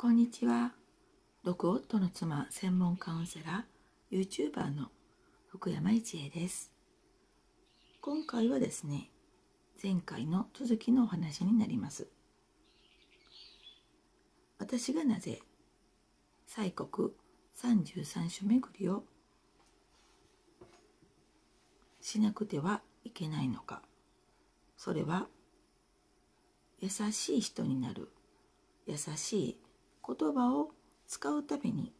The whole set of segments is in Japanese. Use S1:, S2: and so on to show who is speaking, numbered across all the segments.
S1: こんにちは。毒夫の妻専門カウンセラー、YouTuber の福山一恵です。今回はですね、前回の続きのお話になります。私がなぜ西国33所巡りをしなくてはいけないのか。それは優しい人になる優しい言葉を使うために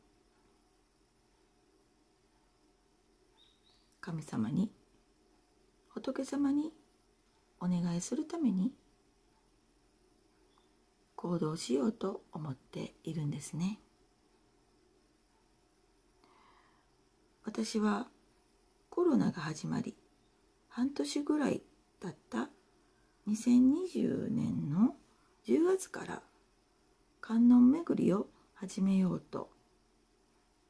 S1: 神様に仏様にお願いするために行動しようと思っているんですね。私はコロナが始まり半年ぐらい経った2020年の10月から観音巡りを始めようと。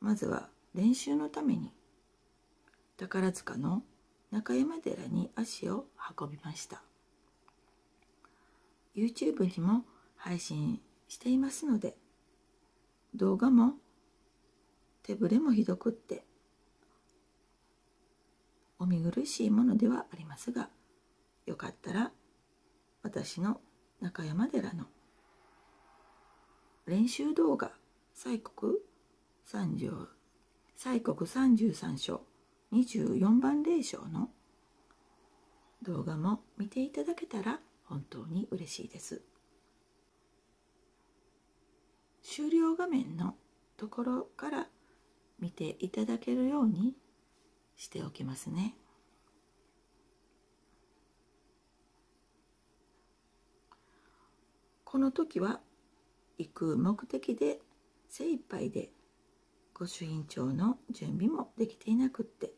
S1: まずは練習のために宝塚の中山寺に足を運びました。YouTube にも配信していますので動画も手ぶれもひどくってお見苦しいものではありますがよかったら私の中山寺の練習動画西国三条西国三十三章24番霊章の動画も見ていただけたら本当に嬉しいです。終了画面のところから見ていただけるようにしておきますね。この時は行く目的で精一杯で御朱印帳の準備もできていなくって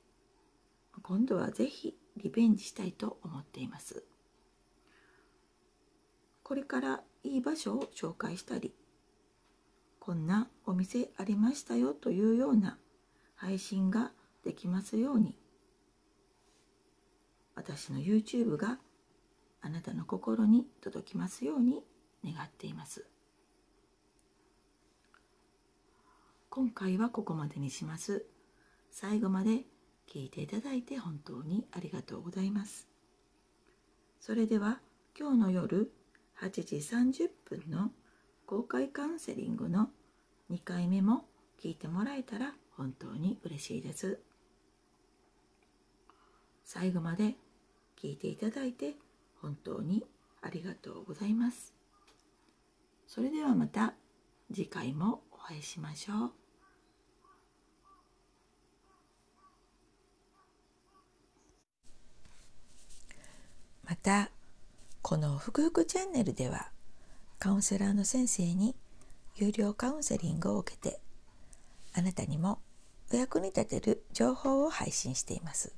S1: 今度はぜひリベンジしたいと思っていますこれからいい場所を紹介したりこんなお店ありましたよというような配信ができますように私の YouTube があなたの心に届きますように願っています。今回はここまでにします。最後まで聞いていただいて本当にありがとうございます。それでは今日の夜8時30分の公開カウンセリングの2回目も聞いてもらえたら本当に嬉しいです。最後まで聞いていただいて本当にありがとうございます。それではまた次回もお会いしましょう。またこの「ふくふくチャンネル」ではカウンセラーの先生に有料カウンセリングを受けてあなたにもお役に立てる情報を配信しています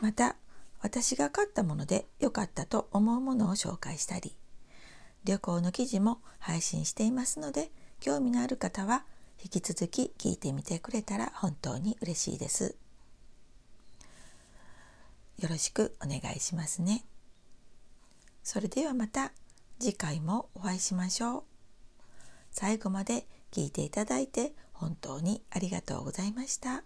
S1: また私が買ったもので良かったと思うものを紹介したり旅行の記事も配信していますので興味のある方は引き続き聞いてみてくれたら本当に嬉しいです。よろしくお願いしますね。それではまた次回もお会いしましょう。最後まで聞いていただいて本当にありがとうございました。